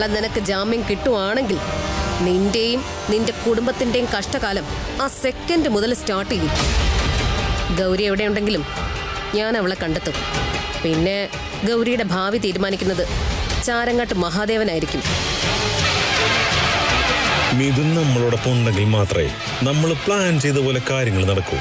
നാളെ നിനക്ക് ജാമ്യം കിട്ടുവാണെങ്കിൽ നിന്റെയും നിന്റെ കുടുംബത്തിന്റെയും കഷ്ടകാലം ആ സെക്കൻഡ് മുതൽ സ്റ്റാർട്ട് ചെയ്യും. ഗൗരി എവിടെയുണ്ടെങ്കിലും ഞാൻ അവളെ കണ്ടെത്തും. പിന്നെ ഗൗരിയുടെ ഭാവി തീരുമാനിക്കുന്നത് ചാരങ്ങാട്ട് മഹാദേവനായിരിക്കും. മിഥുൻ നമ്മളോടൊപ്പം ഉണ്ടെങ്കിൽ മാത്രമേ നമ്മൾ പ്ലാൻ ചെയ്ത പോലെ കാര്യങ്ങൾ നടക്കൂ.